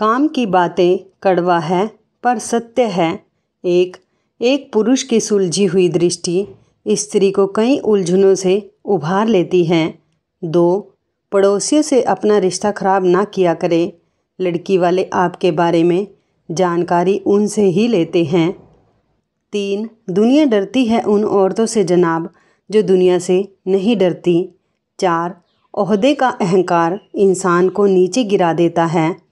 काम की बातें कड़वा है, पर सत्य है। एक एक पुरुष की सुलझी हुई दृष्टि स्त्री को कई उलझनों से उभार लेती है। दो, पड़ोसियों से अपना रिश्ता खराब ना किया करें। लड़की वाले आपके बारे में जानकारी उनसे ही लेते हैं। तीन, दुनिया डरती है उन औरतों से जनाब जो दुनिया से नहीं डरती। चार अहदे का अहंकार इंसान को नीचे गिरा देता है।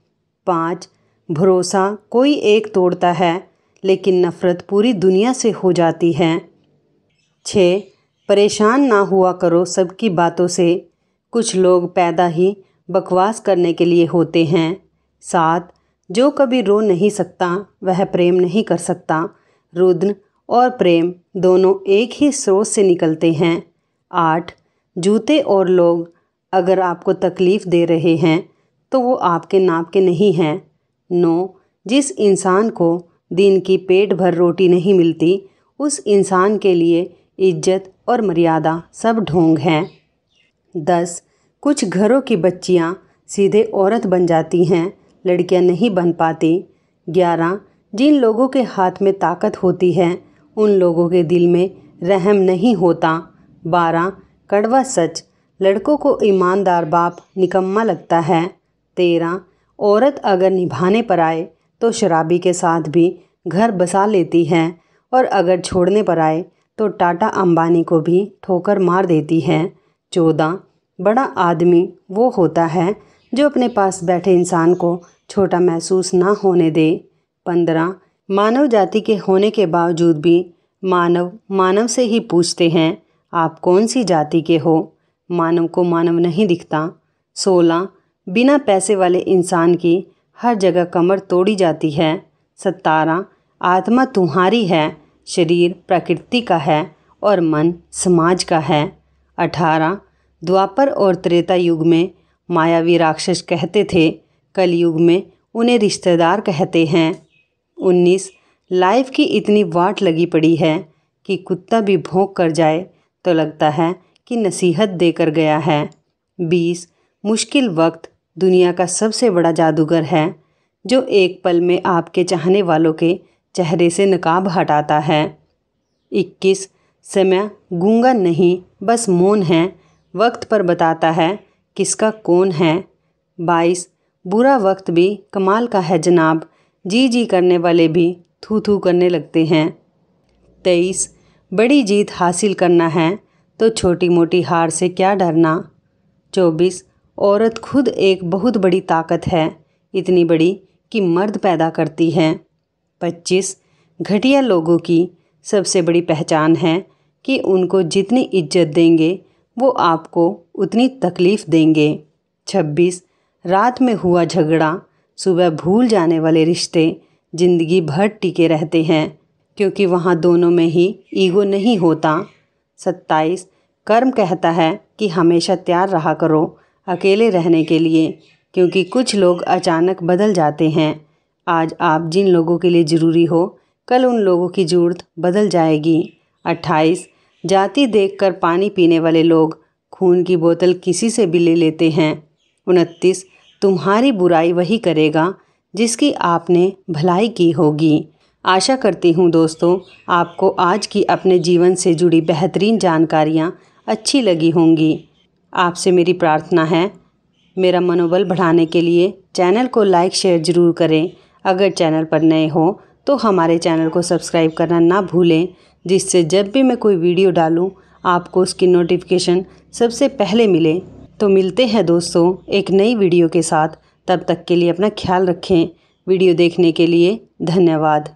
पाँच, भरोसा कोई एक तोड़ता है, लेकिन नफ़रत पूरी दुनिया से हो जाती है। छः परेशान ना हुआ करो सबकी बातों से। कुछ लोग पैदा ही बकवास करने के लिए होते हैं। सात, जो कभी रो नहीं सकता, वह प्रेम नहीं कर सकता। रुद्र और प्रेम दोनों एक ही स्रोत से निकलते हैं। आठ, जूते और लोग अगर आपको तकलीफ़ दे रहे हैं तो वो आपके नाप के नहीं हैं। नौ, जिस इंसान को दिन की पेट भर रोटी नहीं मिलती, उस इंसान के लिए इज़्ज़त और मर्यादा सब ढोंग हैं। दस, कुछ घरों की बच्चियाँ सीधे औरत बन जाती हैं, लड़कियाँ नहीं बन पाती। ग्यारह, जिन लोगों के हाथ में ताकत होती है, उन लोगों के दिल में रहम नहीं होता। बारह, कड़वा सच, लड़कों को ईमानदार बाप निकम्मा लगता है। तेरह औरत अगर निभाने पर आए तो शराबी के साथ भी घर बसा लेती है और अगर छोड़ने पर आए तो टाटा अंबानी को भी ठोकर मार देती है। चौदह, बड़ा आदमी वो होता है जो अपने पास बैठे इंसान को छोटा महसूस ना होने दे। पंद्रह, मानव जाति के होने के बावजूद भी मानव मानव से ही पूछते हैं, आप कौन सी जाति के हो? मानव को मानव नहीं दिखता। सोलह बिना पैसे वाले इंसान की हर जगह कमर तोड़ी जाती है। सतारह आत्मा तुम्हारी है, शरीर प्रकृति का है और मन समाज का है। अठारह द्वापर और त्रेता युग में मायावी राक्षस कहते थे, कलयुग में उन्हें रिश्तेदार कहते हैं। उन्नीस, लाइफ की इतनी वाट लगी पड़ी है कि कुत्ता भी भोंक कर जाए तो लगता है कि नसीहत देकर गया है। बीस, मुश्किल वक्त दुनिया का सबसे बड़ा जादूगर है, जो एक पल में आपके चाहने वालों के चेहरे से नकाब हटाता है। इक्कीस, समय गूँगा नहीं, बस मौन है, वक्त पर बताता है किसका कौन है। बाईस, बुरा वक्त भी कमाल का है जनाब, जी जी करने वाले भी थू थू करने लगते हैं। तेईस, बड़ी जीत हासिल करना है तो छोटी मोटी हार से क्या डरना। चौबीस औरत खुद एक बहुत बड़ी ताकत है, इतनी बड़ी कि मर्द पैदा करती है। पच्चीस, घटिया लोगों की सबसे बड़ी पहचान है कि उनको जितनी इज़्ज़त देंगे, वो आपको उतनी तकलीफ़ देंगे। छब्बीस, रात में हुआ झगड़ा, सुबह भूल जाने वाले रिश्ते, ज़िंदगी भर टिके रहते हैं, क्योंकि वहाँ दोनों में ही ईगो नहीं होता। सत्ताईस, कर्म कहता है कि हमेशा तैयार रहा करो अकेले रहने के लिए, क्योंकि कुछ लोग अचानक बदल जाते हैं। आज आप जिन लोगों के लिए ज़रूरी हो, कल उन लोगों की ज़रूरत बदल जाएगी। अट्ठाईस, जाति देखकर पानी पीने वाले लोग खून की बोतल किसी से भी ले लेते हैं। उनतीस, तुम्हारी बुराई वही करेगा, जिसकी आपने भलाई की होगी। आशा करती हूँ दोस्तों, आपको आज की अपने जीवन से जुड़ी बेहतरीन जानकारियाँ अच्छी लगी होंगी। आपसे मेरी प्रार्थना है। मेरा मनोबल बढ़ाने के लिए चैनल को लाइक, शेयर ज़रूर करें। अगर चैनल पर नए हो तो हमारे चैनल को सब्सक्राइब करना ना भूलें, जिससे जब भी मैं कोई वीडियो डालूँ, आपको उसकी नोटिफिकेशन सबसे पहले मिले। तो मिलते हैं दोस्तों एक नई वीडियो के साथ। तब तक के लिए अपना ख्याल रखें। वीडियो देखने के लिए धन्यवाद।